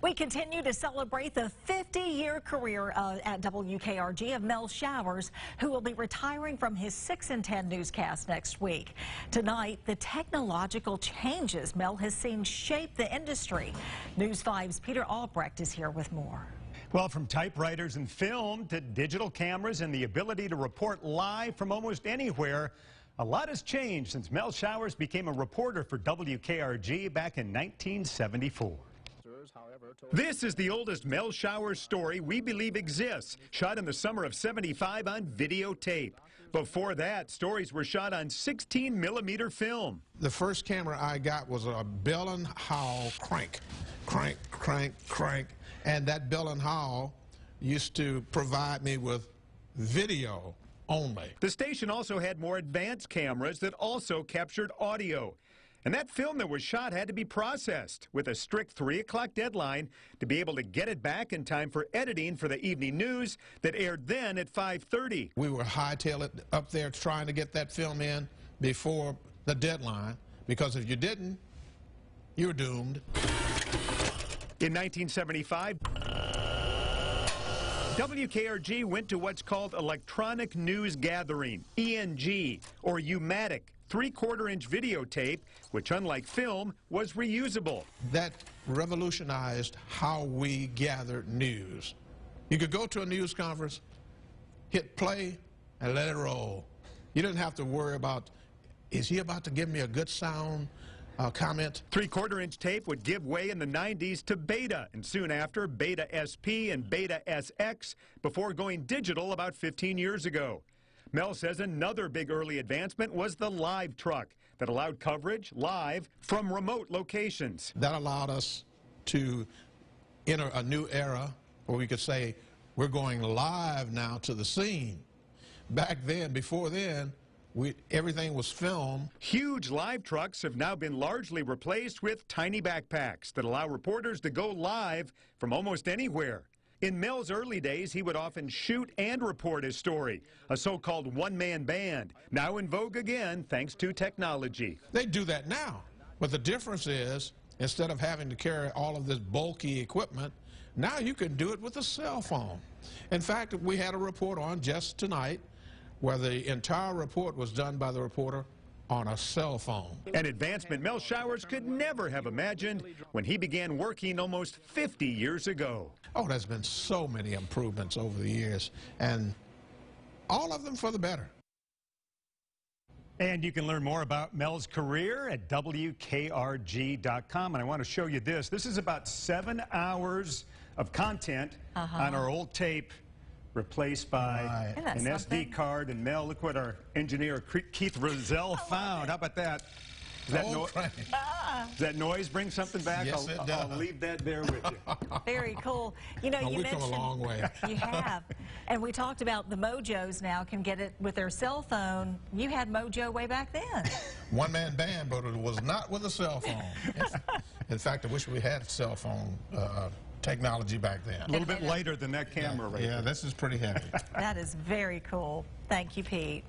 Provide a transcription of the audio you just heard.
We continue to celebrate the 50-year career uh, at WKRG of Mel Showers, who will be retiring from his 6 and 10 newscast next week. Tonight, the technological changes Mel has seen shape the industry. News 5's Peter Albrecht is here with more. Well, from typewriters and film to digital cameras and the ability to report live from almost anywhere, a lot has changed since Mel Showers became a reporter for WKRG back in 1974. This is the oldest Mel Showers story we believe exists, shot in the summer of 75 on videotape. Before that, stories were shot on 16 millimeter film. The first camera I got was a Bell and Howell crank, crank, crank, crank, and that Bell and Howell used to provide me with video only. The station also had more advanced cameras that also captured audio. And that film that was shot had to be processed with a strict 3 o'clock deadline to be able to get it back in time for editing for the evening news that aired then at 5.30. We were hightail it up there trying to get that film in before the deadline because if you didn't, you were doomed. In 1975, WKRG went to what's called Electronic News Gathering, ENG, or UMATIC, three-quarter inch videotape, which unlike film, was reusable. That revolutionized how we gathered news. You could go to a news conference, hit play, and let it roll. You didn't have to worry about, is he about to give me a good sound? uh, comment. Three-quarter inch tape would give way in the 90s to Beta, and soon after, Beta SP and Beta SX, before going digital about 15 years ago. Mel says another big early advancement was the live truck that allowed coverage live from remote locations. That allowed us to enter a new era where we could say, we're going live now to the scene. Back then, before then, we, everything was film. Huge live trucks have now been largely replaced with tiny backpacks that allow reporters to go live from almost anywhere. In Mel's early days, he would often shoot and report his story, a so-called one-man band, now in vogue again thanks to technology. They do that now, but the difference is instead of having to carry all of this bulky equipment, now you can do it with a cell phone. In fact, we had a report on just tonight where the entire report was done by the reporter on a cell phone. An advancement Mel Showers could never have imagined when he began working almost 50 years ago. Oh, there's been so many improvements over the years, and all of them for the better. And you can learn more about Mel's career at WKRG.com. And I want to show you this. This is about seven hours of content uh -huh. on our old tape replaced by right. an something? SD card. And Mel, look what our engineer Keith Roselle found. How about that? Does that, no ah. does that, noise bring something back? Yes, I'll, it does. I'll leave that there with you. Very cool. You know, no, you we've mentioned come a long way. you have, and we talked about the Mojos now can get it with their cell phone. You had Mojo way back then. One man band, but it was not with a cell phone. In fact, I wish we had a cell phone. Uh, technology back then. A little bit lighter than that camera yeah, right Yeah, there. this is pretty heavy. that is very cool. Thank you, Pete.